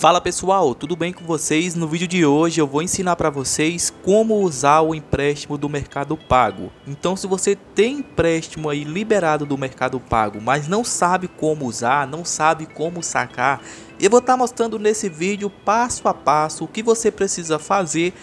Fala pessoal, tudo bem com vocês? No vídeo de hoje eu vou ensinar para vocês como usar o empréstimo do Mercado Pago. Então se você tem empréstimo aí liberado do Mercado Pago, mas não sabe como usar, não sabe como sacar, eu vou estar tá mostrando nesse vídeo passo a passo o que você precisa fazer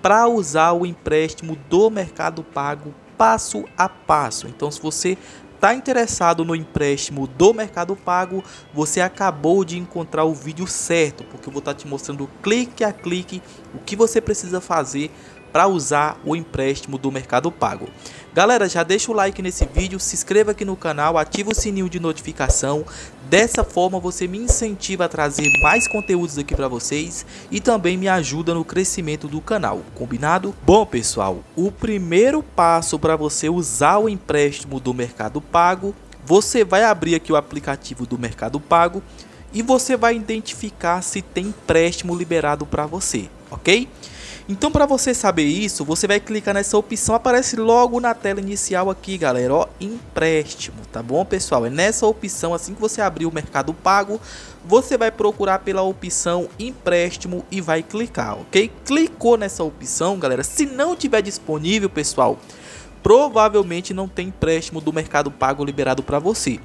para usar o empréstimo do Mercado Pago passo a passo. Então se você está interessado no empréstimo do Mercado Pago, você acabou de encontrar o vídeo certo, porque eu vou estar tá te mostrando clique a clique o que você precisa fazer para usar o empréstimo do Mercado Pago. Galera, já deixa o like nesse vídeo, se inscreva aqui no canal, ativa o sininho de notificação. Dessa forma você me incentiva a trazer mais conteúdos aqui para vocês e também me ajuda no crescimento do canal, combinado? Bom pessoal, o primeiro passo para você usar o empréstimo do Mercado Pago, você vai abrir aqui o aplicativo do Mercado Pago e você vai identificar se tem empréstimo liberado para você, ok? Então, para você saber isso, você vai clicar nessa opção, aparece logo na tela inicial aqui, galera, ó, empréstimo, tá bom, pessoal? É nessa opção, assim que você abrir o Mercado Pago, você vai procurar pela opção empréstimo e vai clicar, ok? Clicou nessa opção, galera, se não tiver disponível, pessoal, provavelmente não tem empréstimo do Mercado Pago liberado para você.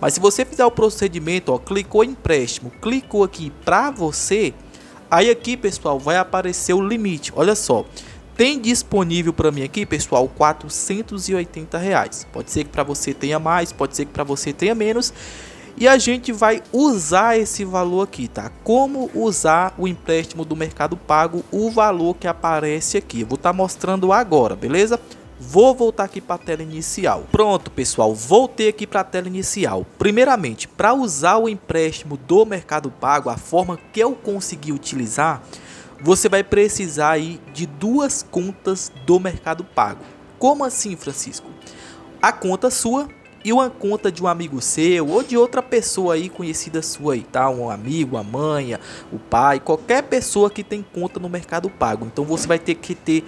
Mas se você fizer o procedimento, ó, clicou em empréstimo, clicou aqui para você, Aí aqui, pessoal, vai aparecer o limite. Olha só. Tem disponível para mim aqui, pessoal, 480 reais. Pode ser que para você tenha mais, pode ser que para você tenha menos. E a gente vai usar esse valor aqui, tá? Como usar o empréstimo do Mercado Pago, o valor que aparece aqui. Eu vou estar tá mostrando agora, beleza? Vou voltar aqui para a tela inicial. Pronto, pessoal, voltei aqui para a tela inicial. Primeiramente, para usar o empréstimo do Mercado Pago, a forma que eu consegui utilizar, você vai precisar aí de duas contas do Mercado Pago. Como assim, Francisco? A conta sua e uma conta de um amigo seu ou de outra pessoa aí conhecida sua aí, tá? Um amigo, a mãe, o pai, qualquer pessoa que tem conta no Mercado Pago. Então você vai ter que ter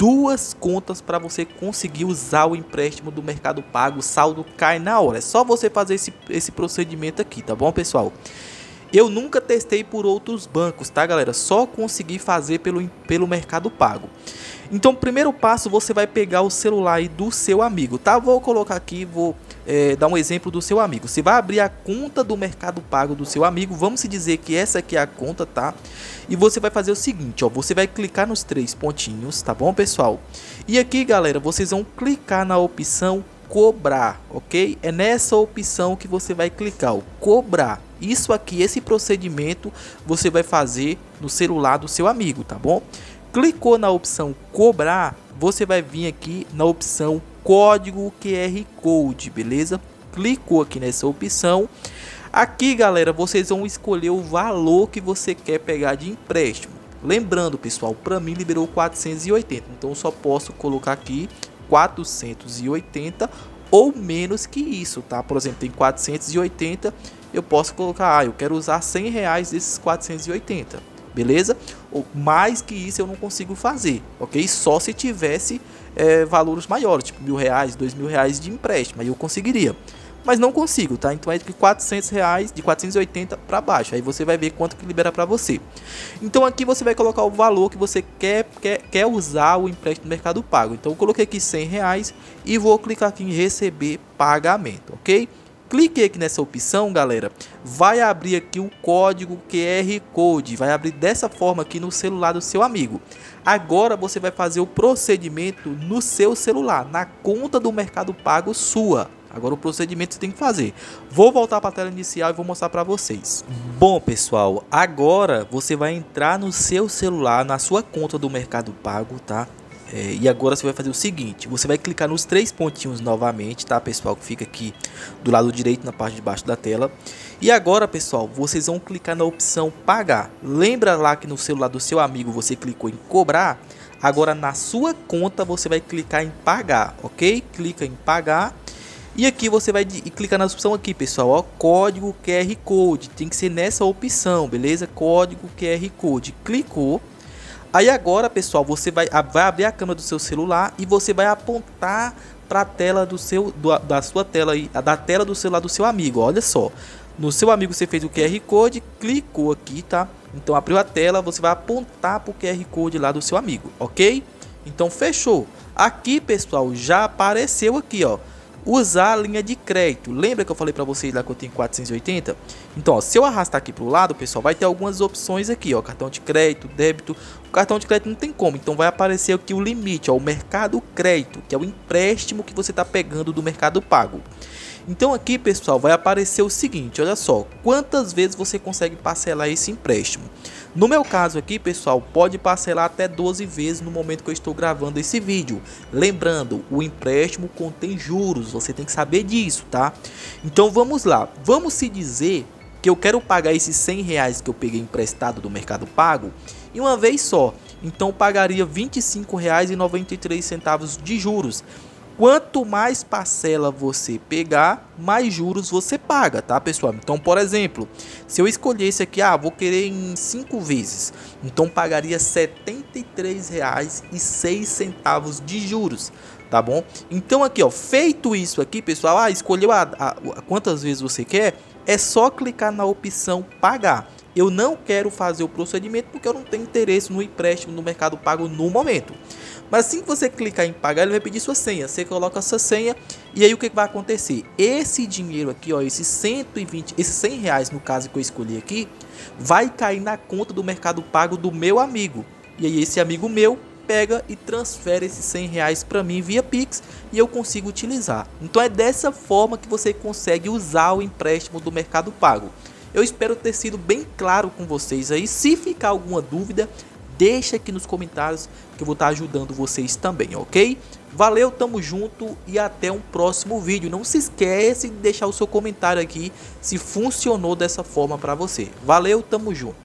duas contas para você conseguir usar o empréstimo do Mercado Pago, o saldo cai na hora. É só você fazer esse, esse procedimento aqui, tá bom, pessoal? Eu nunca testei por outros bancos, tá, galera? Só consegui fazer pelo, pelo Mercado Pago. Então, primeiro passo, você vai pegar o celular aí do seu amigo, tá? Vou colocar aqui, vou é, dar um exemplo do seu amigo. Você vai abrir a conta do Mercado Pago do seu amigo. Vamos dizer que essa aqui é a conta, tá? E você vai fazer o seguinte, ó. Você vai clicar nos três pontinhos, tá bom, pessoal? E aqui, galera, vocês vão clicar na opção cobrar, ok? É nessa opção que você vai clicar, o cobrar. Isso aqui, esse procedimento, você vai fazer no celular do seu amigo, tá bom? Clicou na opção cobrar, você vai vir aqui na opção código QR Code, beleza? Clicou aqui nessa opção. Aqui, galera, vocês vão escolher o valor que você quer pegar de empréstimo. Lembrando, pessoal, para mim liberou 480, então só posso colocar aqui 480 ou menos que isso, tá? Por exemplo, tem 480, eu posso colocar, ah, eu quero usar 100 reais desses 480, beleza? Ou mais que isso eu não consigo fazer, ok? Só se tivesse é, valores maiores, tipo mil reais, dois mil reais de empréstimo, aí eu conseguiria. Mas não consigo, tá? Então é de 400 reais, de 480 para baixo. Aí você vai ver quanto que libera para você. Então aqui você vai colocar o valor que você quer, quer, quer usar o empréstimo do Mercado Pago. Então eu coloquei aqui 100 reais e vou clicar aqui em receber pagamento, ok? Clique aqui nessa opção, galera. Vai abrir aqui o código QR Code. Vai abrir dessa forma aqui no celular do seu amigo. Agora você vai fazer o procedimento no seu celular, na conta do Mercado Pago sua. Agora o procedimento você tem que fazer. Vou voltar para a tela inicial e vou mostrar para vocês. Bom, pessoal, agora você vai entrar no seu celular, na sua conta do Mercado Pago, tá? É, e agora você vai fazer o seguinte, você vai clicar nos três pontinhos novamente, tá pessoal, que fica aqui do lado direito na parte de baixo da tela. E agora pessoal, vocês vão clicar na opção pagar. Lembra lá que no celular do seu amigo você clicou em cobrar? Agora na sua conta você vai clicar em pagar, ok? Clica em pagar. E aqui você vai clicar na opção aqui, pessoal, ó, código QR Code. Tem que ser nessa opção, beleza? Código QR Code. Clicou. Aí agora, pessoal, você vai, vai abrir a câmera do seu celular e você vai apontar para a tela do seu do, da sua tela aí, da tela do celular do seu amigo. Olha só. No seu amigo você fez o QR Code, clicou aqui, tá? Então abriu a tela, você vai apontar para o QR Code lá do seu amigo, ok? Então fechou. Aqui pessoal, já apareceu aqui ó, usar a linha de crédito. Lembra que eu falei para vocês lá que eu tenho 480? Então, ó, se eu arrastar aqui para o lado, pessoal, vai ter algumas opções aqui, ó, cartão de crédito, débito. O cartão de crédito não tem como, então vai aparecer aqui o limite, ó, o mercado crédito, que é o empréstimo que você está pegando do mercado pago. Então aqui, pessoal, vai aparecer o seguinte, olha só, quantas vezes você consegue parcelar esse empréstimo. No meu caso aqui, pessoal, pode parcelar até 12 vezes no momento que eu estou gravando esse vídeo. Lembrando, o empréstimo contém juros, você tem que saber disso, tá? Então vamos lá, vamos se dizer que eu quero pagar esses 100 reais que eu peguei emprestado do Mercado Pago em uma vez só. Então pagaria R$ 25,93 de juros. Quanto mais parcela você pegar, mais juros você paga, tá, pessoal? Então, por exemplo, se eu escolhesse aqui, ah, vou querer em 5 vezes, então pagaria R$ 73,06 de juros, tá bom? Então aqui, ó, feito isso aqui, pessoal, ah, escolheu a, a, a quantas vezes você quer, é só clicar na opção pagar. Eu não quero fazer o procedimento porque eu não tenho interesse no empréstimo no Mercado Pago no momento. Mas assim que você clicar em pagar, ele vai pedir sua senha. Você coloca essa senha e aí o que vai acontecer? Esse dinheiro aqui, ó, esses 120, esses 100 reais no caso que eu escolhi aqui, vai cair na conta do Mercado Pago do meu amigo. E aí esse amigo meu pega e transfere esses 100 reais para mim via Pix e eu consigo utilizar. Então é dessa forma que você consegue usar o empréstimo do Mercado Pago. Eu espero ter sido bem claro com vocês aí. Se ficar alguma dúvida, deixa aqui nos comentários que eu vou estar ajudando vocês também, ok? Valeu, tamo junto e até um próximo vídeo. Não se esquece de deixar o seu comentário aqui se funcionou dessa forma para você. Valeu, tamo junto.